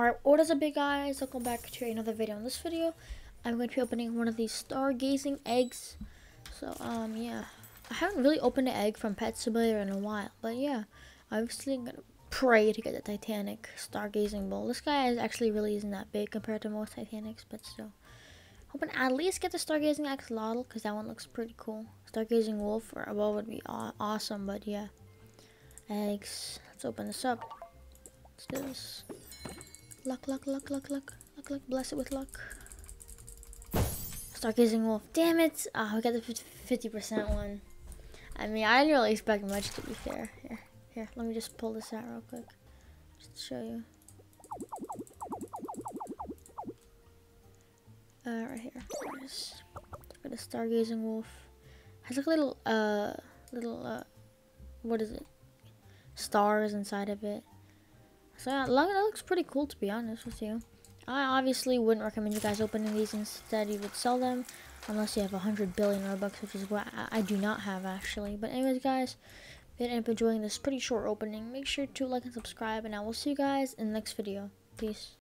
Alright, what is up big guys? Welcome back to another video. In this video, I'm going to be opening one of these stargazing eggs. So, um, yeah. I haven't really opened an egg from Pet Simulator in a while. But yeah, obviously I'm going to pray to get the Titanic stargazing bowl. This guy is actually really isn't that big compared to most Titanics, but still. Hoping at least get the stargazing axolotl because that one looks pretty cool. Stargazing wolf or well would be aw awesome, but yeah. Eggs. Let's open this up. Let's do this. Luck, luck, luck, luck, luck, luck, luck. Bless it with luck. Stargazing wolf. Damn it! Oh, we got the 50% one. I mean, I didn't really expect much to be fair. Here, here. Let me just pull this out real quick, just to show you. Uh, right here. There's, got a stargazing wolf. Has like a little, uh, little, uh, what is it? Stars inside of it. So yeah, that looks pretty cool to be honest with you. I obviously wouldn't recommend you guys opening these instead you would sell them unless you have 100 billion Robux, which is what I, do not have actually. But anyways guys, if you end up enjoying this pretty short opening, make sure to like and subscribe and I will see you guys in the next video. Peace.